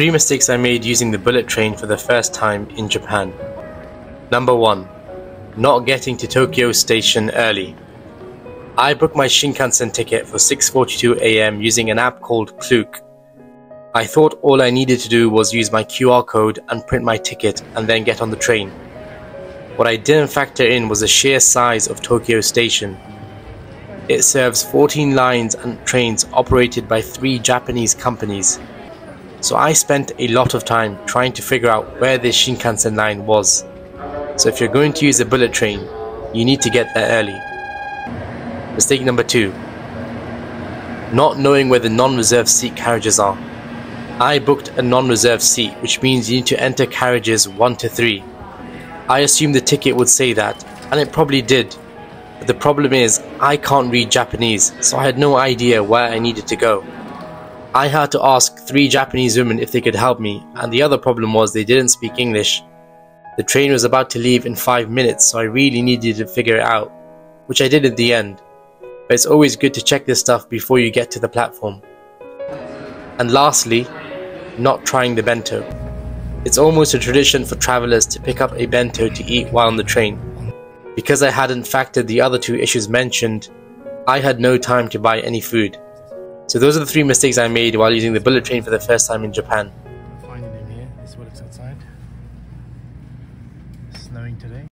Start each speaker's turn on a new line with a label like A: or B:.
A: Three mistakes I made using the bullet train for the first time in Japan. Number 1. Not getting to Tokyo Station early. I booked my Shinkansen ticket for 6.42 am using an app called Klook. I thought all I needed to do was use my QR code and print my ticket and then get on the train. What I didn't factor in was the sheer size of Tokyo Station. It serves 14 lines and trains operated by three Japanese companies. So I spent a lot of time trying to figure out where this Shinkansen line was. So if you're going to use a bullet train, you need to get there early. Mistake number two. Not knowing where the non-reserved seat carriages are. I booked a non-reserved seat, which means you need to enter carriages 1 to 3. I assumed the ticket would say that, and it probably did. But the problem is, I can't read Japanese, so I had no idea where I needed to go. I had to ask three Japanese women if they could help me, and the other problem was they didn't speak English. The train was about to leave in 5 minutes, so I really needed to figure it out, which I did at the end. But it's always good to check this stuff before you get to the platform. And lastly, not trying the bento. It's almost a tradition for travelers to pick up a bento to eat while on the train. Because I hadn't factored the other two issues mentioned, I had no time to buy any food. So those are the three mistakes I made while using the bullet train for the first time in Japan. Finding him here. This is what it's outside. Snowing today.